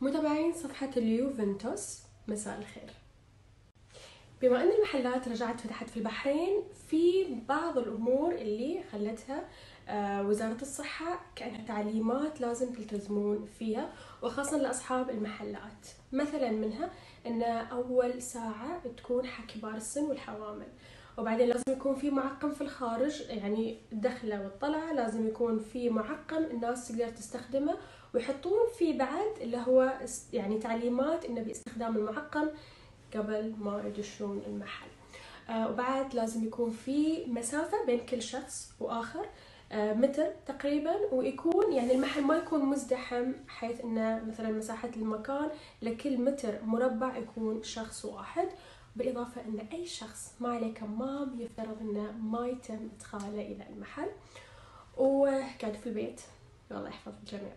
متابعين صفحة اليوفنتوس مساء الخير. بما أن المحلات رجعت فتحت في البحرين في بعض الأمور اللي خلتها آه، وزارة الصحة كأنها تعليمات لازم تلتزمون فيها وخاصة لأصحاب المحلات. مثلا منها أن أول ساعة تكون حق كبار السن والحوامل. وبعدين لازم يكون في معقم في الخارج يعني الدخلة والطلعة لازم يكون في معقم الناس تقدر تستخدمه ويحطون فيه بعد اللي هو يعني تعليمات إنه باستخدام المعقم قبل ما يدشون المحل. آه وبعد لازم يكون في مسافة بين كل شخص وآخر آه متر تقريبا ويكون يعني المحل ما يكون مزدحم حيث إنه مثلا مساحة المكان لكل متر مربع يكون شخص واحد. بالإضافة أن أي شخص ما عليه كمام يفترض أنه ما يتم إدخاله إلى المحل وقاعد في البيت. والله يحفظ الجميع.